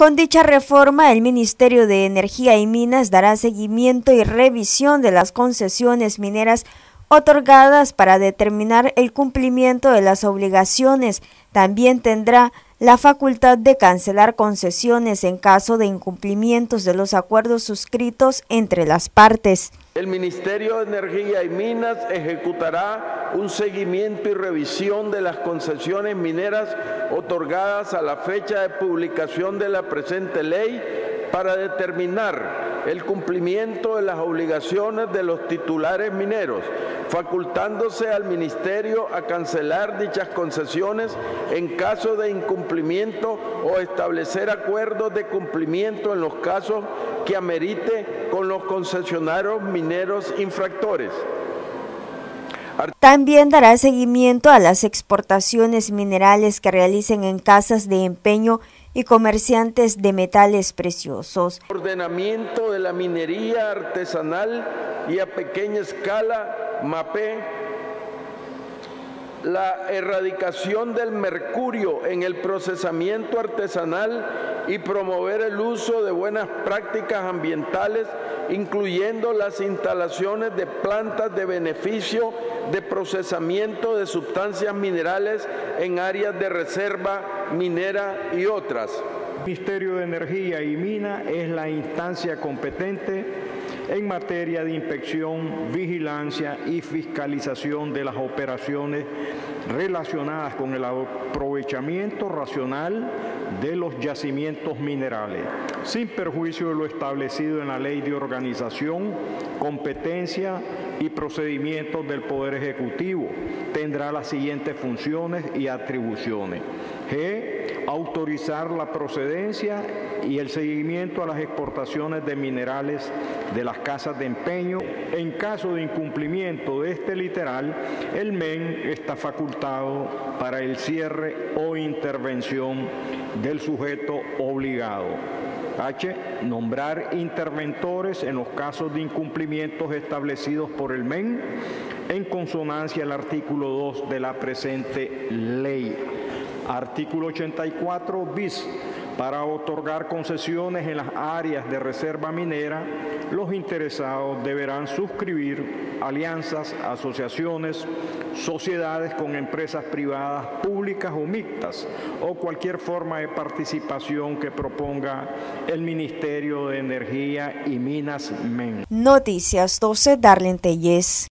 Con dicha reforma, el Ministerio de Energía y Minas dará seguimiento y revisión de las concesiones mineras otorgadas para determinar el cumplimiento de las obligaciones. También tendrá la facultad de cancelar concesiones en caso de incumplimientos de los acuerdos suscritos entre las partes. El Ministerio de Energía y Minas ejecutará un seguimiento y revisión de las concesiones mineras otorgadas a la fecha de publicación de la presente ley para determinar el cumplimiento de las obligaciones de los titulares mineros, facultándose al Ministerio a cancelar dichas concesiones en caso de incumplimiento o establecer acuerdos de cumplimiento en los casos que amerite con los concesionarios mineros infractores. También dará seguimiento a las exportaciones minerales que realicen en casas de empeño y comerciantes de metales preciosos. Ordenamiento de la minería artesanal y a pequeña escala, la erradicación del mercurio en el procesamiento artesanal y promover el uso de buenas prácticas ambientales, incluyendo las instalaciones de plantas de beneficio de procesamiento de sustancias minerales en áreas de reserva minera y otras. El Ministerio de Energía y Mina es la instancia competente en materia de inspección, vigilancia y fiscalización de las operaciones relacionadas con el aprovechamiento racional de los yacimientos minerales, sin perjuicio de lo establecido en la Ley de Organización, Competencia y Procedimientos del Poder Ejecutivo. Tendrá las siguientes funciones y atribuciones. G. Autorizar la procedencia y el seguimiento a las exportaciones de minerales de las casas de empeño. En caso de incumplimiento de este literal, el MEN está facultado para el cierre o intervención del sujeto obligado. H. Nombrar interventores en los casos de incumplimientos establecidos por el MEN en consonancia al artículo 2 de la presente ley. Artículo 84 bis. Para otorgar concesiones en las áreas de reserva minera, los interesados deberán suscribir alianzas, asociaciones, sociedades con empresas privadas, públicas o mixtas, o cualquier forma de participación que proponga el Ministerio de Energía y Minas Men. Noticias 12, Darlene Telles.